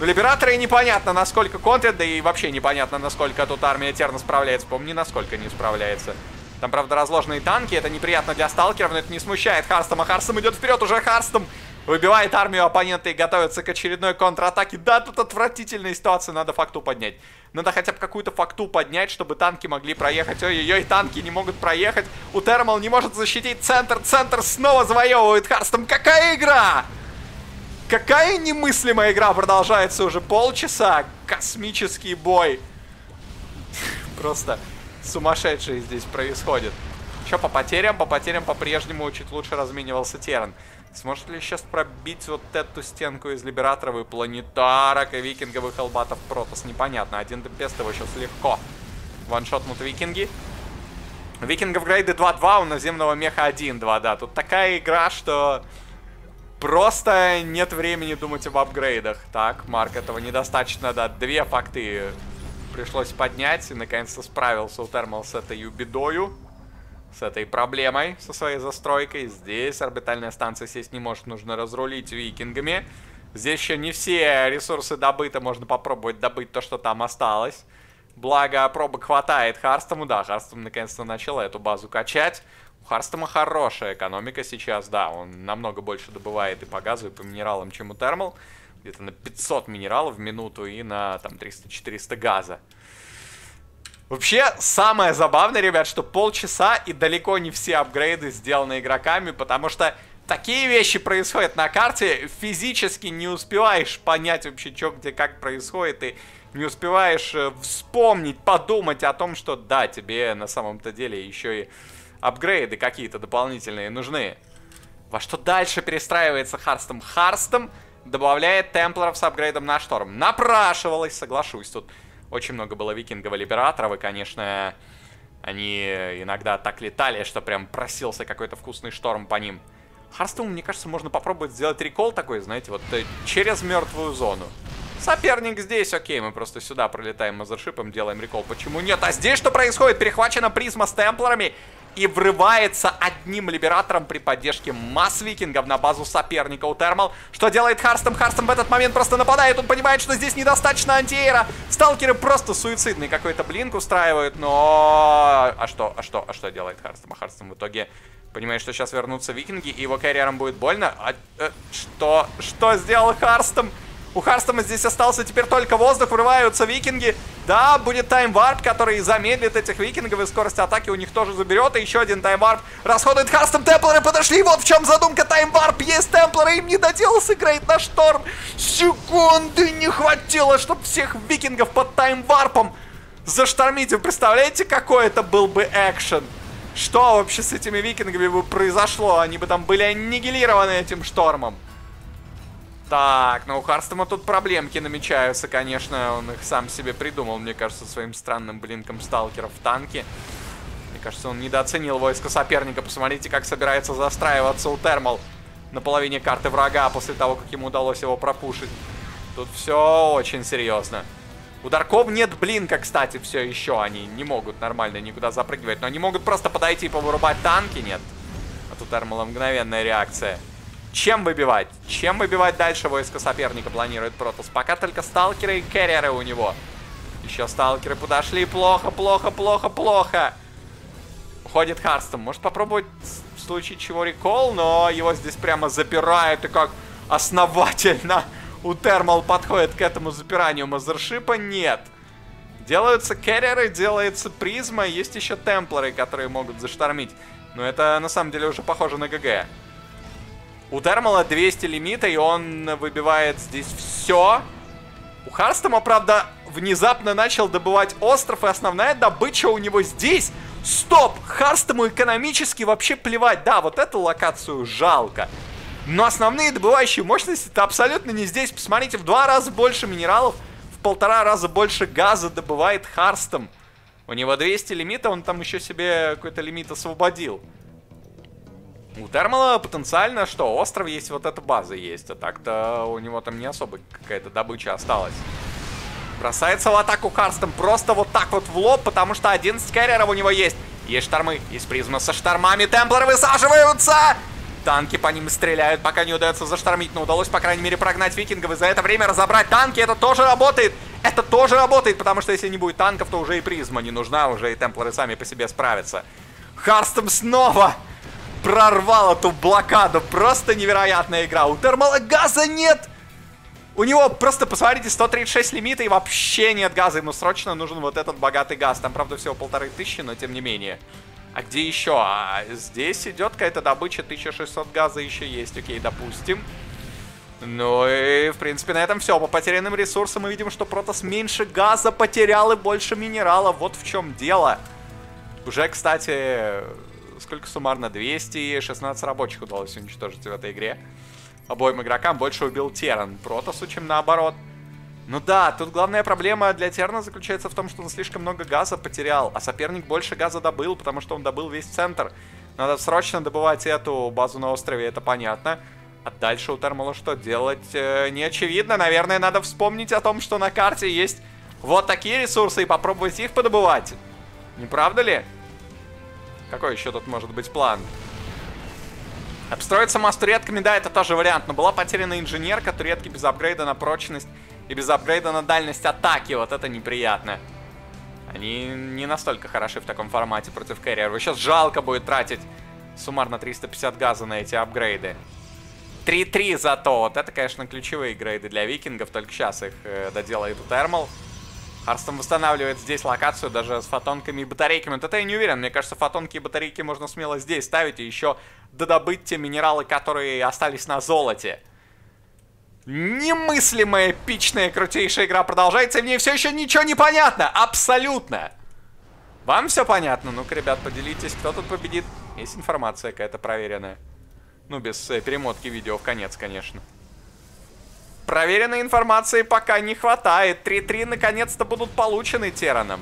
Но Либераторы непонятно, насколько контрят, да и вообще непонятно, насколько тут армия Терна справляется. Помни, насколько не справляется. Там, правда, разложенные танки, это неприятно для сталкеров, но это не смущает Харстома. Харстом идет вперед уже, Харстом выбивает армию оппонента и готовится к очередной контратаке. Да, тут отвратительная ситуация, надо факту поднять. Надо хотя бы какую-то факту поднять, чтобы танки могли проехать. Ой-ой-ой, танки не могут проехать. У Термал не может защитить центр. Центр снова завоевывает Харстом. Какая игра! Какая немыслимая игра продолжается уже полчаса. Космический бой. Просто сумасшедший здесь происходит. Что по потерям? По потерям по-прежнему чуть лучше разменивался Терн. Сможет ли сейчас пробить вот эту стенку из Либераторов и Планетарок и Викинговых Албатов Протос? Непонятно. Один Демпест его сейчас легко ваншотнут Викинги. Викингов грейды 2-2, у наземного меха 1-2, да. Тут такая игра, что Просто нет времени думать об апгрейдах. Так, Марк, этого недостаточно, да. Две факты пришлось поднять. И наконец-то справился у Термал с этой бедою. С этой проблемой, со своей застройкой. Здесь орбитальная станция сесть не может. Нужно разрулить викингами. Здесь еще не все ресурсы добыты. Можно попробовать добыть то, что там осталось. Благо, пробок хватает Харстому. Да, Харстом наконец-то начал эту базу качать. У Харстома хорошая экономика сейчас, да, он намного больше добывает и по газу, и по минералам, чем у Термал. Где-то на 500 минералов в минуту и на там 300-400 газа. Вообще, самое забавное, ребят, что полчаса и далеко не все апгрейды сделаны игроками, потому что такие вещи происходят на карте, физически не успеваешь понять вообще, что где как происходит, и не успеваешь э, вспомнить, подумать о том, что да, тебе на самом-то деле еще и апгрейды какие-то дополнительные нужны. Во что дальше перестраивается Харстем? Харстем добавляет темплеров с апгрейдом на шторм. Напрашивалось, соглашусь. Тут очень много было викингов-либераторов, и, конечно, они иногда так летали, что прям просился какой-то вкусный шторм по ним. Харстем, мне кажется, можно попробовать сделать recall такой, знаете, вот э, через мертвую зону. Соперник здесь, окей, мы просто сюда пролетаем мазершипом, делаем recall. Почему нет? А здесь что происходит? Перехвачена призма с темплерами и врывается одним либератором при поддержке масс викингов на базу соперника у Термал. Что делает Харстом? Харстом в этот момент просто нападает. Он понимает, что здесь недостаточно антиэра. Сталкеры просто суицидный какой-то блинк устраивают, но... А что? А что? А что делает Харстом? А Харстом в итоге понимает, что сейчас вернутся викинги, и его карьерам будет больно. А, э, что? Что сделал Харстом? У Харстома здесь остался теперь только воздух, врываются викинги. Да, будет time warp, который замедлит этих викингов, и скорость атаки у них тоже заберет. И еще один time warp расходует Харстем. Темплеры подошли, вот в чем задумка. Time warp есть, темплерам не доделался апгрейд на шторм. Секунды не хватило, чтобы всех викингов под таймварпом заштормить. Вы представляете, какой это был бы экшен? Что вообще с этими викингами бы произошло? Они бы там были аннигилированы этим штормом. Так, ну у Харстома тут проблемки намечаются, конечно. Он их сам себе придумал, мне кажется, своим странным блинком сталкеров в танке. Мне кажется, он недооценил войско соперника. Посмотрите, как собирается застраиваться у Термал на половине карты врага после того, как ему удалось его пропушить. Тут все очень серьезно. У Дарков нет блинка, кстати, все еще. Они не могут нормально никуда запрыгивать. Но они могут просто подойти и повырубать танки, нет. А у Утермала мгновенная реакция. Чем выбивать? Чем выбивать дальше войско соперника планирует Протос? Пока только сталкеры и керриеры у него. Еще сталкеры подошли. Плохо, плохо, плохо, плохо. Уходит Харстем. Может попробовать в случае чего recall, но его здесь прямо запирают. И как основательно Утермал подходит к этому запиранию Мазершипа. Нет. Делаются керриеры, делается призма. Есть еще темплеры, которые могут заштормить. Но это на самом деле уже похоже на ГГ. У Термала 200 лимита, и он выбивает здесь все. У Харстома, правда, внезапно начал добывать остров, и основная добыча у него здесь. Стоп! Харстому экономически вообще плевать. Да, вот эту локацию жалко. Но основные добывающие мощности это абсолютно не здесь. Посмотрите, в два раза больше минералов, в полтора раза больше газа добывает Харстом. У него 200 лимита, он там еще себе какой-то лимит освободил. У Термала потенциально что? Остров есть, вот эта база есть. А так-то у него там не особо какая-то добыча осталась. Бросается в атаку Карстом просто вот так вот в лоб, потому что 11 карьеров у него есть. Есть штормы, есть призма со штормами, темплеры высаживаются! Танки по ним стреляют, пока не удается заштормить, но удалось, по крайней мере, прогнать викингов и за это время разобрать танки. Это тоже работает! Это тоже работает, потому что если не будет танков, то уже и призма не нужна, уже и темплеры сами по себе справятся. Харстом снова прорвал эту блокаду. Просто невероятная игра. У термала газа нет! У него просто, посмотрите, 136 лимита и вообще нет газа. Ему срочно нужен вот этот богатый газ. Там, правда, всего полторы тысячи, но тем не менее. А где еще? А здесь идет какая-то добыча. 1600 газа еще есть. Окей, допустим. Ну и, в принципе, на этом все. По потерянным ресурсам мы видим, что Протос меньше газа потерял и больше минерала. Вот в чем дело. Уже, кстати, сколько суммарно? 216 рабочих удалось уничтожить в этой игре. Обоим игрокам больше убил Теран Протосу, чем наоборот. Ну да, тут главная проблема для Терна заключается в том, что он слишком много газа потерял, а соперник больше газа добыл, потому что он добыл весь центр. Надо срочно добывать эту базу на острове, это понятно. А дальше у Термала что делать э, не очевидно. Наверное, надо вспомнить о том, что на карте есть вот такие ресурсы и попробовать их подобывать. Не правда ли? Какой еще тут может быть план? Обстроиться мост туретками, да, это тоже вариант. Но была потеряна инженерка, туретки без апгрейда на прочность и без апгрейда на дальность атаки. Вот это неприятно. Они не настолько хороши в таком формате против карьеров. Сейчас жалко будет тратить суммарно 350 газа на эти апгрейды. 3-3 зато. Вот это, конечно, ключевые грейды для викингов. Только сейчас их э, доделает Термал. Харстон восстанавливает здесь локацию даже с фотонками и батарейками. Вот это я не уверен. Мне кажется, фотонки и батарейки можно смело здесь ставить и еще додобыть те минералы, которые остались на золоте. Немыслимая, эпичная, крутейшая игра продолжается, и мне все еще ничего не понятно. Абсолютно. Вам все понятно? Ну-ка, ребят, поделитесь, кто тут победит. Есть информация какая-то проверенная. Ну, без э, перемотки видео в конец, конечно. Проверенной информации пока не хватает. 3-3 наконец-то будут получены Тераном.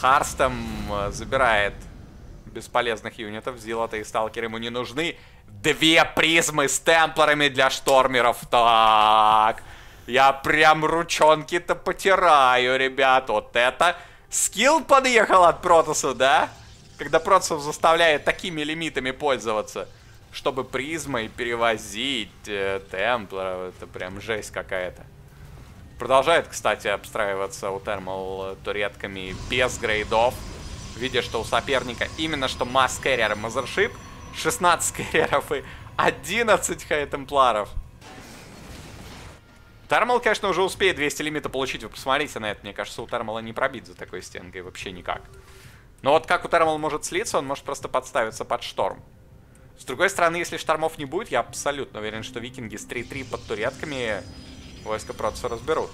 Харстом э, забирает бесполезных юнитов. Зилота и сталкеры ему не нужны. Две призмы с темплерами для штормеров. Так. Я прям ручонки-то потираю, ребят. Вот это... Скилл подъехал от Протоса, да? Когда Протосов заставляет такими лимитами пользоваться чтобы призмой перевозить э, темплеров. Это прям жесть какая-то. Продолжает, кстати, обстраиваться у Термал туретками без грейдов. Видя, что у соперника именно что масс кэрриер мазершип. 16 кэрриеров и 11 хай-темпларов. Термал, конечно, уже успеет 200 лимита получить. Вы посмотрите на это. Мне кажется, у Термала не пробить за такой стенкой вообще никак. Но вот как у Термал может слиться, он может просто подставиться под шторм. С другой стороны, если штормов не будет, я абсолютно уверен, что викинги с 3-3 под туретками войска Протаса разберут.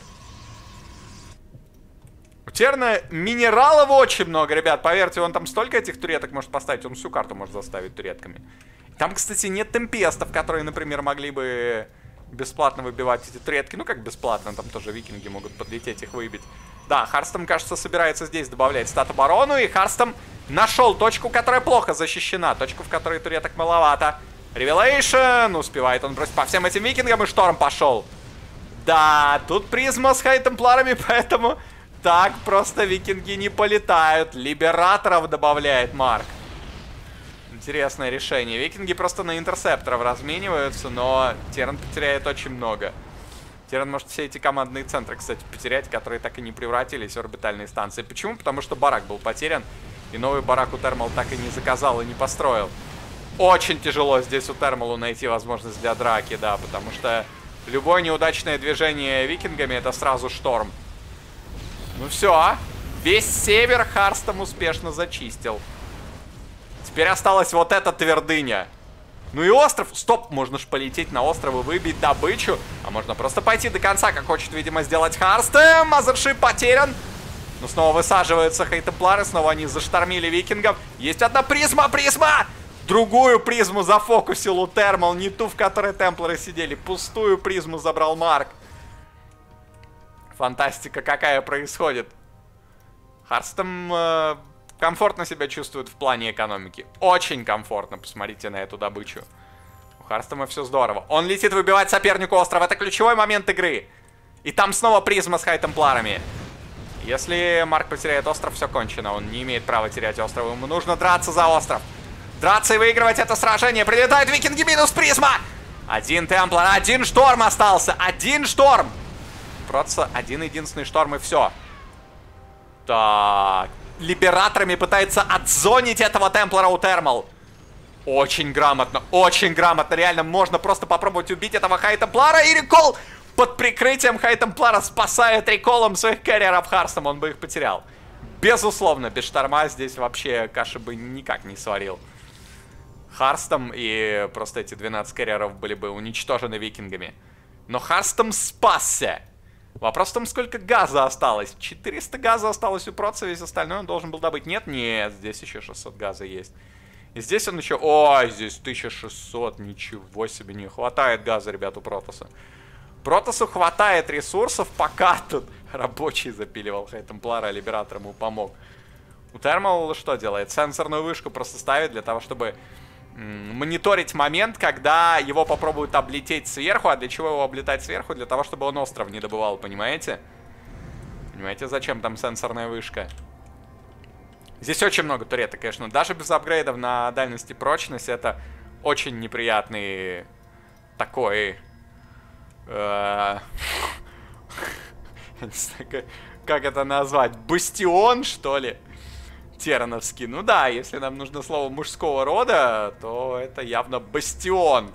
У Терна минералов очень много, ребят. Поверьте, он там столько этих туреток может поставить, он всю карту может заставить туретками. Там, кстати, нет темпестов, которые, например, могли бы бесплатно выбивать эти туретки. Ну, как бесплатно, там тоже викинги могут подлететь их выбить. Да, Харстем, кажется, собирается здесь добавлять стат-оборону, и Харстем нашел точку, которая плохо защищена, точку, в которой туреток маловато. Revelation, успевает он бросить по всем этим викингам, и шторм пошел. Да, тут призма с хай-темпларами, поэтому так просто викинги не полетают. Либераторов добавляет Марк. Интересное решение. Викинги просто на интерсепторов размениваются, но Терн потеряет очень много. Терн может все эти командные центры, кстати, потерять, которые так и не превратились в орбитальные станции. Почему? Потому что барак был потерян, и новый барак у Термал так и не заказал и не построил. Очень тяжело здесь у Термалу найти возможность для драки, да, потому что любое неудачное движение викингами это сразу шторм. Ну все, а? весь север Харстем успешно зачистил. Теперь осталась вот эта твердыня. Ну и остров. Стоп, можно ж полететь на остров и выбить добычу. А можно просто пойти до конца, как хочет, видимо, сделать Харстем. Mothership потерян. Но снова высаживаются хейтемплары, снова они заштормили викингов. Есть одна призма, призма! Другую призму зафокусил Утермал, не ту, в которой темплары сидели. Пустую призму забрал Марк. Фантастика какая происходит. Харстем э, комфортно себя чувствует в плане экономики. Очень комфортно, посмотрите на эту добычу. У Харстема все здорово. Он летит выбивать сопернику остров. Это ключевой момент игры. И там снова призма с хай-темпларами. Если Марк потеряет остров, все кончено. Он не имеет права терять остров. Ему нужно драться за остров. Драться и выигрывать это сражение. Прилетают викинги минус призма. Один темплар, один шторм остался. Один шторм. Просто один единственный шторм и все. Так, либераторами пытается отзонить этого Темплара у Термал. Очень грамотно, очень грамотно. Реально, можно просто попробовать убить этого Хай-Темплара. И рекол под прикрытием Хай-Темплара спасает реколом своих карьеров Харстом. Он бы их потерял. Безусловно, без шторма здесь вообще каши бы никак не сварил. Харстом и просто эти 12 карьеров были бы уничтожены викингами. Но Харстом спасся. Вопрос в том, сколько газа осталось. 400 газа осталось у проца, весь остальной он должен был добыть. Нет, нет, здесь еще 600 газа есть. И здесь он еще... Ой, здесь 1600, ничего себе, не хватает газа, ребят, у Протоса. Протосу хватает ресурсов, пока тут рабочий запиливал Хайтемплара, Либератор ему помог. У Термал что делает? Сенсорную вышку просто ставит для того, чтобы мониторить момент, когда его попробуют облететь сверху. А для чего его облетать сверху? Для того, чтобы он остров не добывал, понимаете? Понимаете, зачем там сенсорная вышка? Здесь очень много туреток, конечно. Даже без апгрейдов на дальность и прочность это очень неприятный такой... Э, как это назвать? Бастион, что ли? Терановский. Ну да, если нам нужно слово мужского рода, то это явно бастион.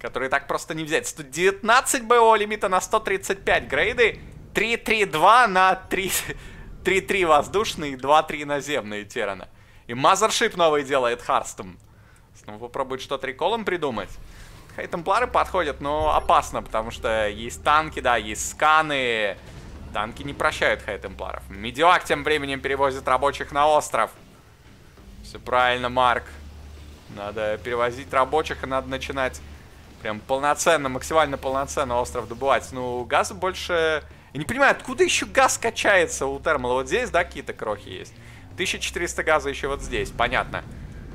Который так просто не взять. 119 боевого лимита на 135 грейды. 3-3-2 на 3-3 воздушные, 2-3 наземные Терана. И Мазершип новый делает Харстом. Снова попробует что-то реколом придумать. Хай-темплары подходят, но опасно, потому что есть танки, да, есть сканы. Танки не прощают хай-темпларов. Медиак тем временем перевозит рабочих на остров. Все правильно, Марк. Надо перевозить рабочих и надо начинать прям полноценно, максимально полноценно остров добывать. Ну, газ больше... Я не понимаю, откуда еще газ качается у термала? Вот здесь, да, какие-то крохи есть? 1400 газа еще вот здесь, понятно.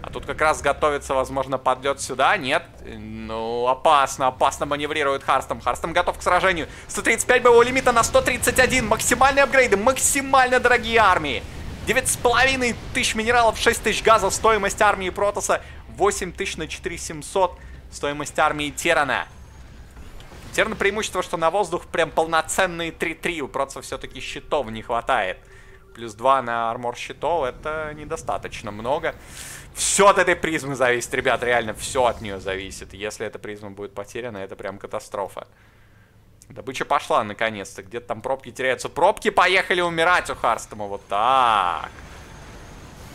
А тут как раз готовится, возможно, подлет сюда. Нет? Ну, опасно, опасно маневрирует Харстом. Харстом готов к сражению. 135 боевого лимита на 131. Максимальные апгрейды, максимально дорогие армии. 9,5 тысяч минералов, 6 тысяч газов. Стоимость армии Протоса 8 тысяч на 4700. Стоимость армии Терана. Терна преимущество, что на воздух прям полноценные 3-3. У Протоса все-таки щитов не хватает. Плюс 2 на armor щитов, это недостаточно много. Все от этой призмы зависит, ребят, реально все от нее зависит. Если эта призма будет потеряна, это прям катастрофа. Добыча пошла, наконец-то. Где-то там пробки теряются. Пробки поехали умирать у Харстема. Вот так.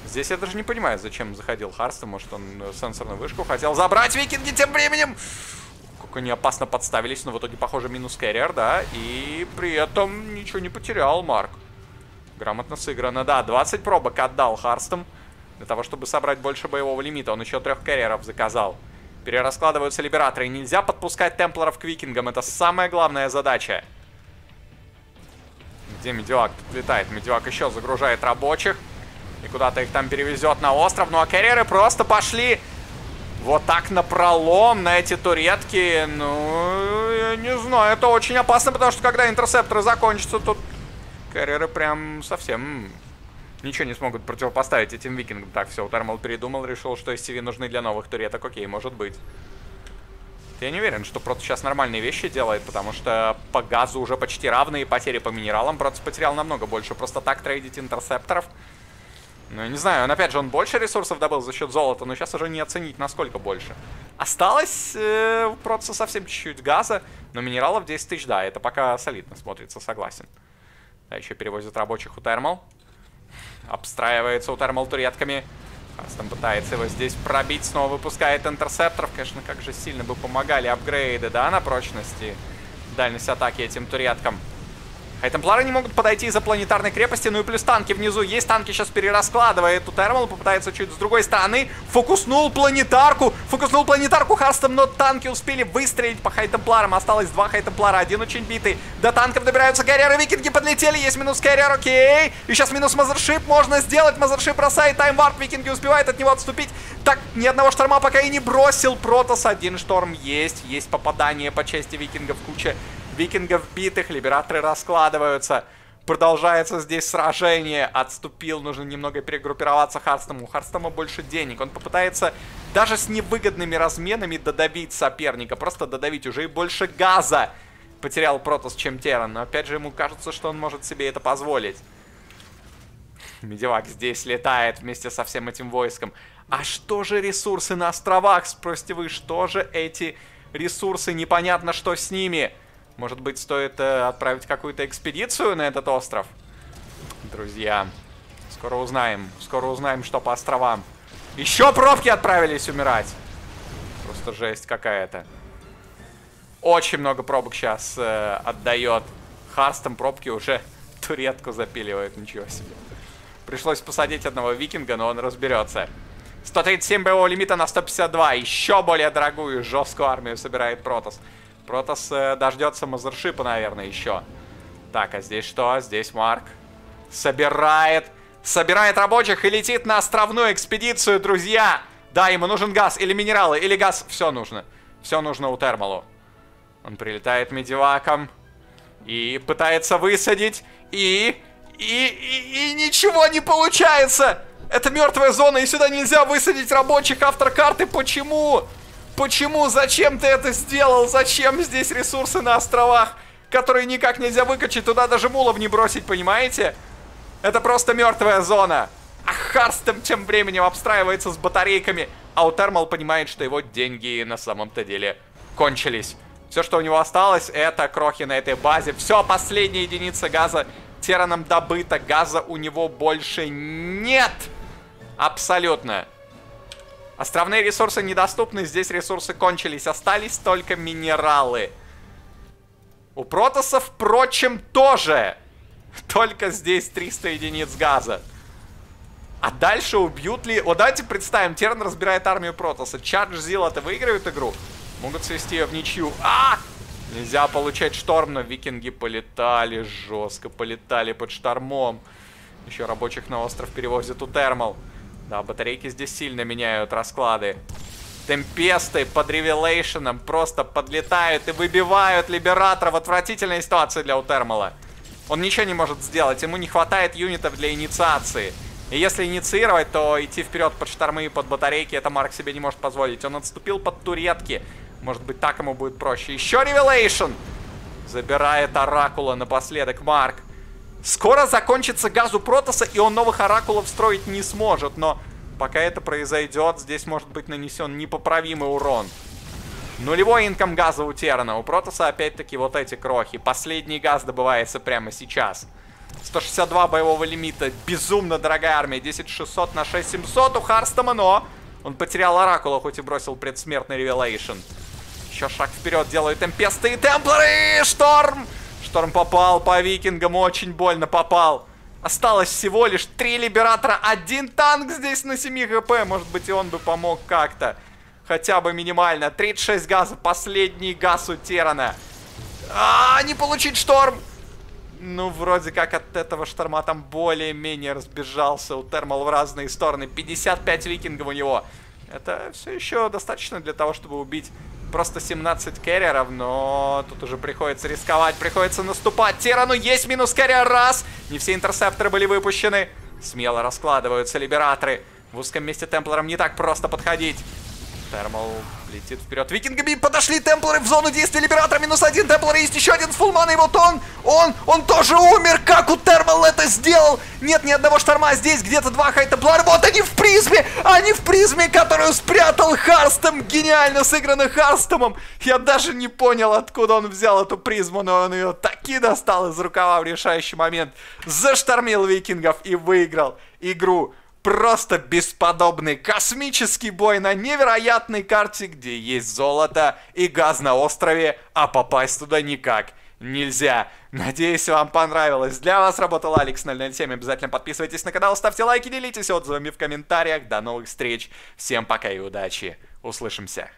Здесь я даже не понимаю, зачем заходил Харстем. Может, он сенсорную вышку хотел забрать. Викинги тем временем... Как они опасно подставились. Но в итоге, похоже, минус carrier, да. И при этом ничего не потерял Марк. Грамотно сыграно. Да, 20 пробок отдал Харстом. Для того, чтобы собрать больше боевого лимита. Он еще трех карьеров заказал. Перераскладываются либераторы. Нельзя подпускать темплеров к викингам. Это самая главная задача. Где Медиак тут летает? Медиак еще загружает рабочих. И куда-то их там перевезет на остров. Ну а карьеры просто пошли вот так на пролом на эти туретки. Ну, я не знаю. Это очень опасно, потому что когда интерсепторы закончатся, тут карьеры прям совсем ничего не смогут противопоставить этим викингам. Так, все, Термал передумал, решил, что SCV нужны для новых туреток. Окей, может быть. Я не уверен, что просто сейчас нормальные вещи делает, потому что по газу уже почти равные потери по минералам. Просто потерял намного больше. Просто так трейдить интерсепторов. Ну, не знаю, он опять же, он больше ресурсов добыл за счет золота, но сейчас уже не оценить, насколько больше. Осталось э, просто совсем чуть-чуть газа, но минералов 10 тысяч, да, это пока солидно смотрится, согласен. Да, еще перевозят рабочих у Термал. Обстраивается у туретками. Астон пытается его здесь пробить, снова выпускает интерсепторов. Конечно, как же сильно бы помогали апгрейды, да, на прочности. Дальность атаки этим туреткам. Хайтемплары не могут подойти из-за планетарной крепости, ну и плюс танки внизу. Есть танки, сейчас перераскладывает. У Термал попытается чуть с другой стороны. Фокуснул планетарку. Фокуснул планетарку Харстом, но танки успели выстрелить по Хайтемпларам. Осталось два Хайтемплара, один очень битый. До танков добираются кэрриеры, викинги подлетели. Есть минус carrier, окей. И сейчас минус Mothership можно сделать. Mothership бросает time warp, викинги успевают от него отступить. Так, ни одного шторма пока и не бросил Протос. Один шторм есть. Есть попадание по части викингов. Куча Викингов битых, либераторы раскладываются. Продолжается здесь сражение. Отступил, нужно немного перегруппироваться Харстему. У Харстема больше денег. Он попытается даже с невыгодными разменами додавить соперника. Просто додавить. Уже и больше газа потерял Протос, чем Теран. Но опять же ему кажется, что он может себе это позволить. Медивак здесь летает вместе со всем этим войском. А что же ресурсы на островах, спросите вы? Что же эти ресурсы? Непонятно, что с ними. Может быть, стоит э, отправить какую-то экспедицию на этот остров? Друзья, скоро узнаем. Скоро узнаем, что по островам. Еще пробки отправились умирать. Просто жесть какая-то. Очень много пробок сейчас э, отдает. Харстом пробки уже туретку запиливают. Ничего себе. Пришлось посадить одного викинга, но он разберется. 137 боевого лимита на 152. Еще более дорогую жесткую армию собирает Протос. Протас э, дождется мазершипа, наверное, еще. Так, а здесь что? Здесь Марк. Собирает. Собирает рабочих и летит на островную экспедицию, друзья. Да, ему нужен газ или минералы, или газ. Все нужно. Все нужно у Термалу. Он прилетает медиваком. И пытается высадить. И... И, и, и ничего не получается! Это мертвая зона, и сюда нельзя высадить рабочих автор карты. Почему? Почему? Зачем ты это сделал? Зачем здесь ресурсы на островах, которые никак нельзя выкачать? Туда даже мулов не бросить, понимаете? Это просто мертвая зона. А Харстем тем временем обстраивается с батарейками. А у Термал понимает, что его деньги на самом-то деле кончились. Все, что у него осталось, это крохи на этой базе. Все, последняя единица газа Тераном добыта. Газа у него больше нет. Абсолютно. Островные ресурсы недоступны, здесь ресурсы кончились, остались только минералы. У Протоса, впрочем, тоже. Только здесь 300 единиц газа. А дальше убьют ли... Вот давайте представим, Терн разбирает армию Протоса. Чардж Зил-то выигрывают игру? Могут свести ее в ничью. А! Нельзя получать шторм, но викинги полетали жестко, полетали под штормом. Еще рабочих на остров перевозят у Термал. Да, батарейки здесь сильно меняют расклады. Темпесты под ревелейшеном просто подлетают и выбивают Либератора в отвратительной ситуации для Утермала. Он ничего не может сделать, ему не хватает юнитов для инициации. И если инициировать, то идти вперед под штормы и под батарейки это Марк себе не может позволить. Он отступил под туретки. Может быть, так ему будет проще. Еще ревелейшн! Забирает Оракула напоследок Марк. Скоро закончится газу Протоса, и он новых Оракулов строить не сможет. Но пока это произойдет, здесь может быть нанесен непоправимый урон. Нулевой income газа у Террана. У Протоса опять-таки вот эти крохи. Последний газ добывается прямо сейчас. 162 боевого лимита. Безумно дорогая армия. 10600 на 6700 у Харстема, но он потерял Оракула, хоть и бросил предсмертный Revelation. Еще шаг вперед делают Темпесты и Темплары! Шторм! Шторм попал по викингам, очень больно попал. Осталось всего лишь три Либератора, один танк здесь на 7 хп. Может быть и он бы помог как-то. Хотя бы минимально. 36 газа, последний газ у Терана. А, не получить шторм! Ну, вроде как от этого шторма там более-менее разбежался у Термал в разные стороны. 55 викингов у него. Это все еще достаточно для того, чтобы убить просто 17 керреров, но тут уже приходится рисковать, приходится наступать. Тирану есть минус керрер, раз. Не все интерсепторы были выпущены. Смело раскладываются либераторы. В узком месте темплерам не так просто подходить. Термал летит вперед. Викингами подошли темплеры в зону действия Либератора. Минус один темплер. Есть еще один фулман. И вот он, он, он тоже умер. Как у Термал это сделал? Нет ни одного шторма. Здесь где-то два хайтемплара. Вот они в призме. Они в призме, которую спрятал Харстом. Гениально сыграно Харстомом. Я даже не понял, откуда он взял эту призму. Но он ее таки достал из рукава в решающий момент. Заштормил викингов и выиграл игру просто бесподобный космический бой на невероятной карте, где есть золото и газ на острове, а попасть туда никак нельзя. Надеюсь, вам понравилось. Для вас работал Алекс 007. Обязательно подписывайтесь на канал, ставьте лайки, делитесь отзывами в комментариях. До новых встреч. Всем пока и удачи. Услышимся.